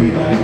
we like